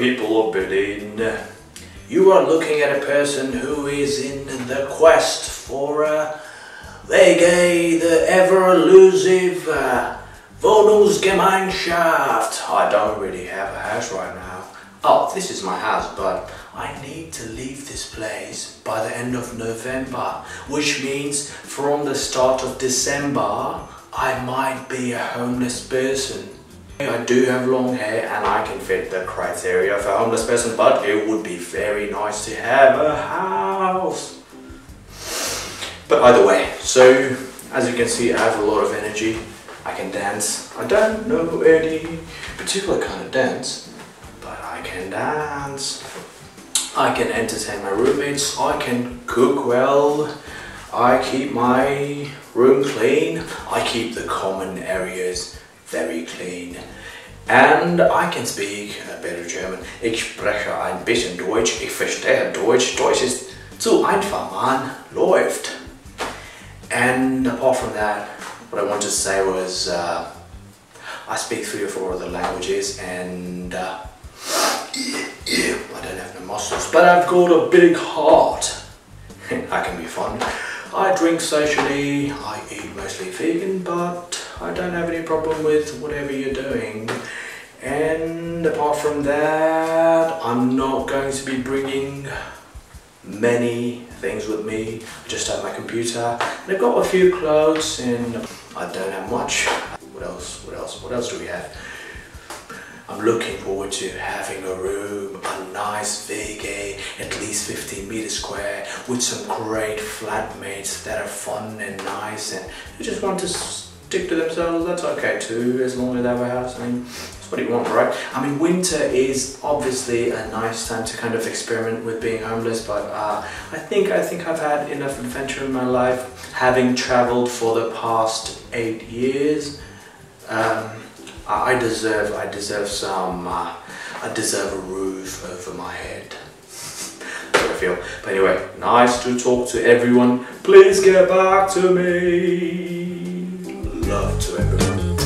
people of Berlin. You are looking at a person who is in the quest for uh, WG, the ever elusive uh, Wohnungsgemeinschaft. I don't really have a house right now. Oh, this is my house, but I need to leave this place by the end of November, which means from the start of December, I might be a homeless person. I do have long hair and I can fit the criteria for a homeless person, but it would be very nice to have a house. But either way, so as you can see, I have a lot of energy. I can dance. I don't know any particular kind of dance, but I can dance. I can entertain my roommates. I can cook well. I keep my room clean. I keep the common areas very clean. And I can speak of German. Ich spreche ein bisschen Deutsch. Ich verstehe Deutsch. Deutsch ist zu einfach, man. Läuft. And apart from that, what I wanted to say was uh, I speak three or four other languages and uh, I don't have no muscles, but I've got a big heart. I can be fun. I drink socially, I eat mostly vegan, but I don't have any problem with whatever you're doing. And apart from that, I'm not going to be bringing many things with me. I just have my computer and I've got a few clothes and I don't have much. What else? What else? What else do we have? I'm looking forward to having a room, a nice WG, at least 15 meters square, with some great flatmates that are fun and nice and who just want to stick to themselves. That's okay too, as long as they have a house. I mean, that's what you want, right? I mean, winter is obviously a nice time to kind of experiment with being homeless, but uh, I think I think I've had enough adventure in my life, having traveled for the past eight years. Um, I deserve, I deserve some, uh, I deserve a roof over my head. I feel. But anyway, nice to talk to everyone. Please get back to me. Love to everyone.